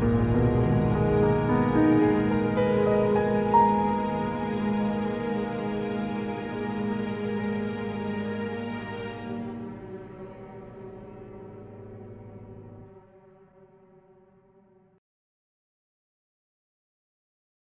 Música